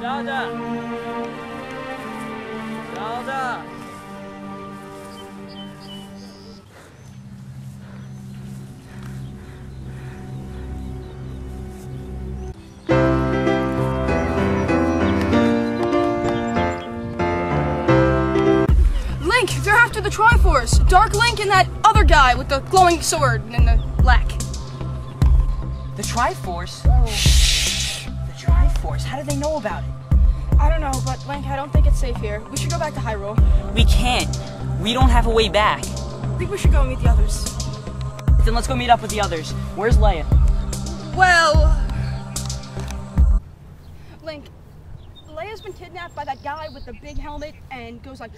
Zelda! Zelda! Link, they're after the Triforce. Dark Link and that other guy with the glowing sword and the black. The Triforce? Oh. The Triforce? How do they know about it? I don't know, but Link, I don't think it's safe here. We should go back to Hyrule. We can't. We don't have a way back. I think we should go meet the others. Then let's go meet up with the others. Where's Leia? Well, Link, Leia's been kidnapped by that guy with the big helmet and goes like,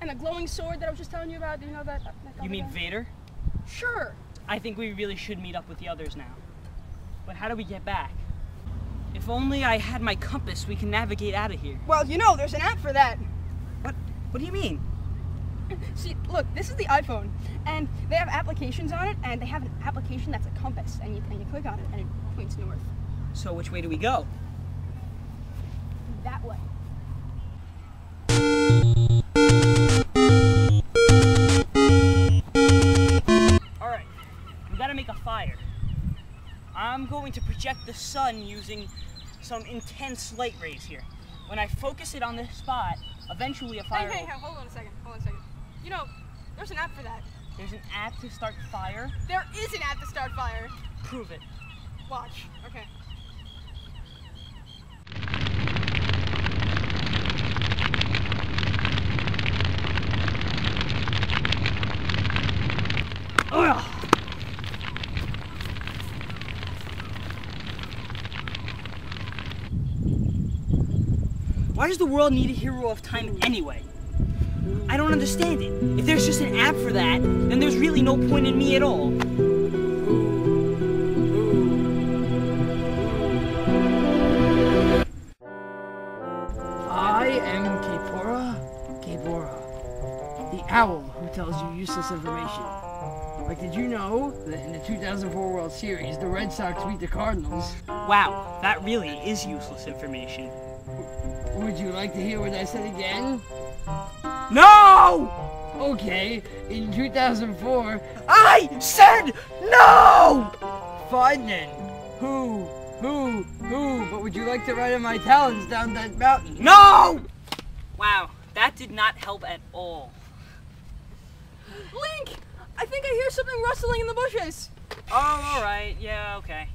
and the glowing sword that I was just telling you about. Do you know that? that You mean guy? Vader? Sure. I think we really should meet up with the others now. But how do we get back? If only I had my compass, we can navigate out of here. Well, you know, there's an app for that. What? What do you mean? See, look, this is the iPhone, and they have applications on it, and they have an application that's a compass, and you, and you click on it, and it points north. So which way do we go? That way. Going to project the sun using some intense light rays here. When I focus it on this spot, eventually a fire. Hey, hey, hey, hold on a second, hold on a second. You know, there's an app for that. There's an app to start fire. There is an app to start fire. Prove it. Watch. Okay. Why does the world need a hero of time anyway? I don't understand it. If there's just an app for that, then there's really no point in me at all. I am Kaepora Gaebora, the owl who tells you useless information. Like, did you know that in the 2004 World Series, the Red Sox beat the Cardinals? Wow, that really is useless information. Would you like to hear what I said again? No! Okay, in 2004, I said no! fine then. Who, who, who, but would you like to ride on my talons down that mountain? No! Wow, that did not help at all. Link! I think I hear something rustling in the bushes. Oh, alright, yeah, okay.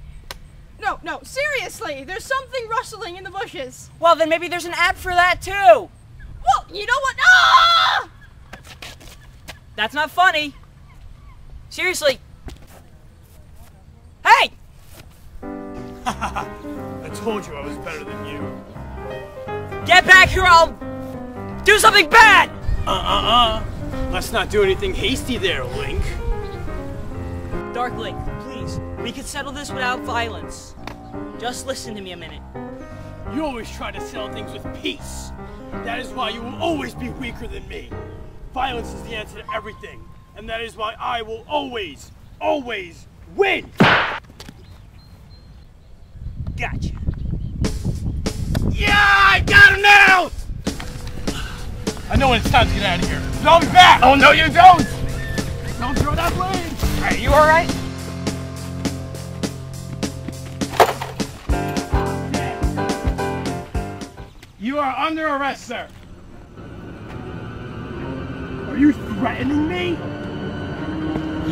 No, no, seriously, there's something rustling in the bushes. Well, then maybe there's an app for that too! Well, you know what? Ah! That's not funny. Seriously. Hey! I told you I was better than you. Get back here, I'll do something bad! Uh-uh-uh. Let's not do anything hasty there, Link. Dark Link, please, we could settle this without violence. Just listen to me a minute. You always try to settle things with peace. That is why you will always be weaker than me. Violence is the answer to everything. And that is why I will always, always win! Gotcha. Yeah, I got him now! I know when it's time to get out of here. But I'll be back! Oh, no, you don't! Don't throw that blade! Are you alright? You are under arrest, sir. Are you threatening me?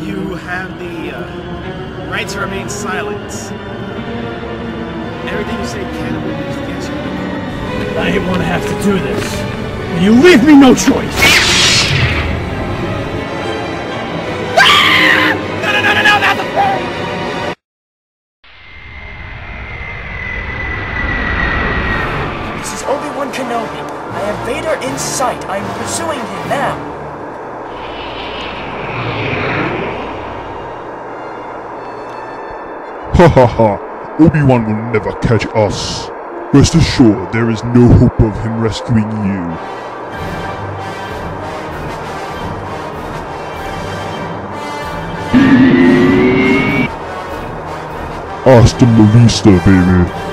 You have the uh, right to remain silent. Everything you say can be used against you. I didn't want to have to do this. You leave me no choice. Sight. I'm pursuing him now. Ha ha ha! Obi-Wan will never catch us. Rest assured, there is no hope of him rescuing you. Hasta la vista, baby.